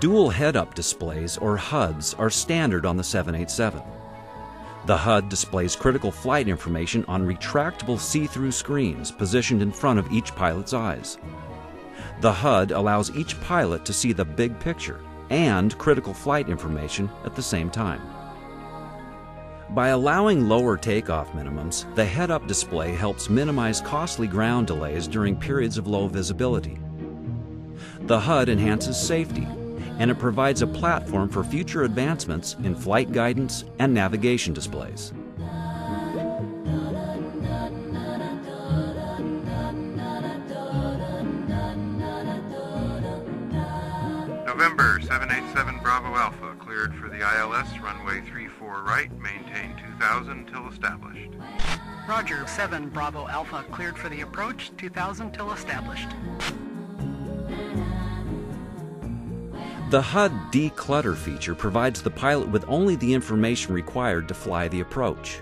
Dual head-up displays, or HUDs, are standard on the 787. The HUD displays critical flight information on retractable see-through screens positioned in front of each pilot's eyes. The HUD allows each pilot to see the big picture and critical flight information at the same time. By allowing lower takeoff minimums, the head-up display helps minimize costly ground delays during periods of low visibility. The HUD enhances safety, and it provides a platform for future advancements in flight guidance and navigation displays. November 787 Bravo Alpha cleared for the ILS runway 34 right, maintain 2000 till established. Roger, 7 Bravo Alpha cleared for the approach, 2000 till established. The HUD declutter feature provides the pilot with only the information required to fly the approach.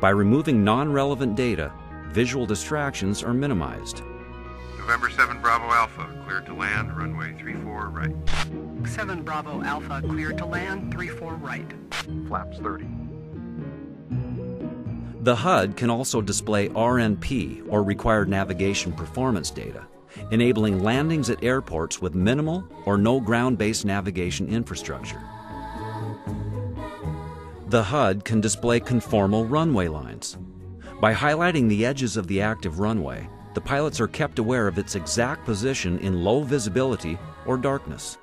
By removing non-relevant data, visual distractions are minimized. November 7 Bravo Alpha cleared to land, runway 34 right. 7 Bravo Alpha cleared to land, 34 right. Flaps 30. The HUD can also display RNP, or Required Navigation Performance data, enabling landings at airports with minimal or no ground-based navigation infrastructure. The HUD can display conformal runway lines. By highlighting the edges of the active runway, the pilots are kept aware of its exact position in low visibility or darkness.